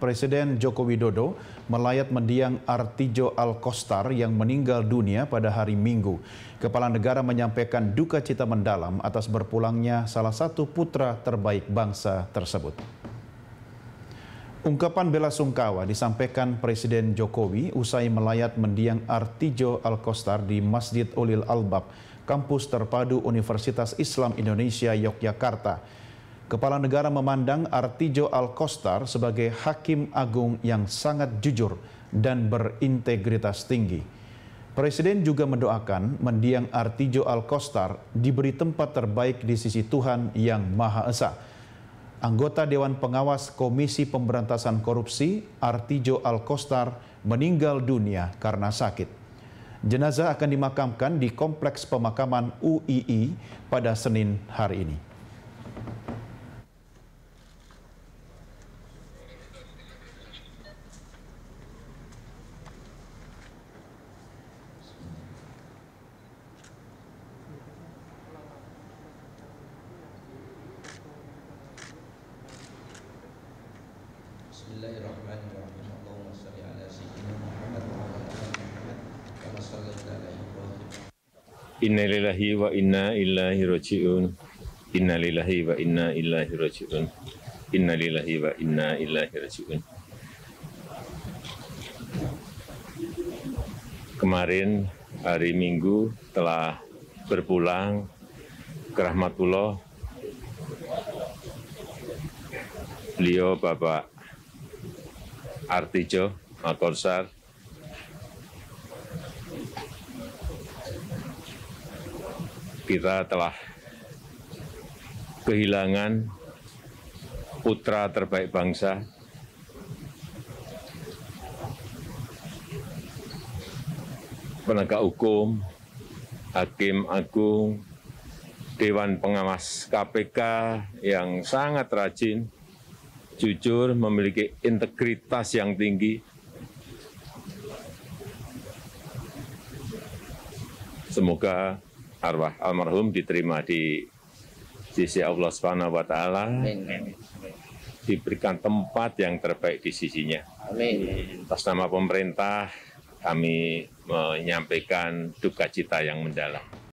Presiden Joko Widodo melayat mendiang Artijo Alkostar yang meninggal dunia pada hari Minggu. Kepala negara menyampaikan duka cita mendalam atas berpulangnya salah satu putra terbaik bangsa tersebut. Ungkapan bela sungkawa disampaikan Presiden Jokowi usai melayat mendiang Artijo Alkostar di Masjid Ulil Albab, kampus terpadu Universitas Islam Indonesia Yogyakarta. Kepala negara memandang Artijo Alkostar sebagai hakim agung yang sangat jujur dan berintegritas tinggi. Presiden juga mendoakan mendiang Artijo Alkostar diberi tempat terbaik di sisi Tuhan yang Maha Esa. Anggota Dewan Pengawas Komisi Pemberantasan Korupsi Artijo Alkostar meninggal dunia karena sakit. Jenazah akan dimakamkan di Kompleks Pemakaman UII pada Senin hari ini. Sayyidina Muhammad wa inna ilaihi raji'un. Innalillahi wa inna ilaihi raji'un. Innalillahi wa inna ilaihi raji'un. Kemarin hari Minggu telah berpulang ke rahmatullah beliau Bapak Artijo Makorsar. Kita telah kehilangan putra terbaik bangsa. Penegak hukum, hakim agung, Dewan Pengawas KPK yang sangat rajin, jujur, memiliki integritas yang tinggi. Semoga arwah almarhum diterima di sisi Allah Subhanahu wa taala, diberikan tempat yang terbaik di sisinya. Amin. Atas nama pemerintah, kami menyampaikan duka cita yang mendalam.